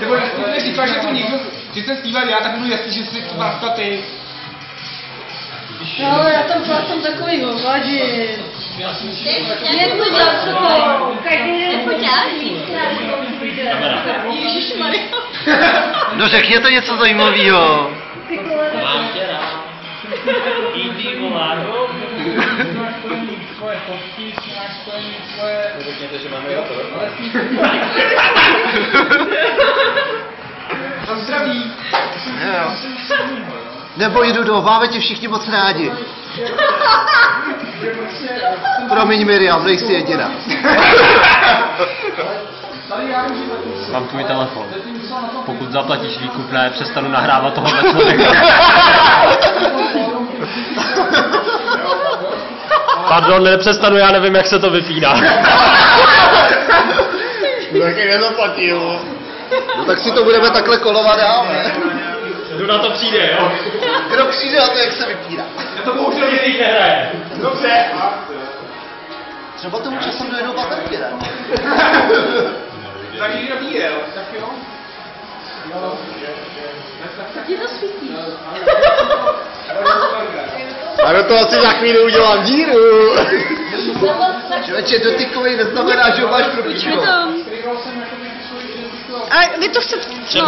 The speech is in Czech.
Nebo jestli říkáš jako někdo, že jsem zpíval já, tak budu jasný, že jsi zpíval ty. No, já tam plátám takový hovadin. Jak to dělat, co to? Každý den poťáží. No řekněte něco zajímavého. Mám tě rád. Jdi fotky, máš splněný svoje... Řekněte, že máme to. Nebo jdu do, máme tě všichni moc rádi. Promiň Miriam, nejsi jediná. Mám tvůj telefon. Pokud zaplatíš výkupné, přestanu nahrávat tohohle člověka. Pardon, nepřestanu, já nevím, jak se to vypíná. Taky nezaplatil. No tak si to budeme takhle kolovat dál, ne? Kdo na to přijde, jo? Kdo přijde na to, jak se vypíná? Já to bohužel teď nehraje? Dobře. Třeba tomu časem dojedou baterky, ne? Tak jdi nabíjel. Tak jo. Ti to svítí. A do toho si za chvíli udělám díru. Tak Člověče, dotykovej neznamená, že ho máš Pojďme propíčko. tam. A vy to chcete... Třeba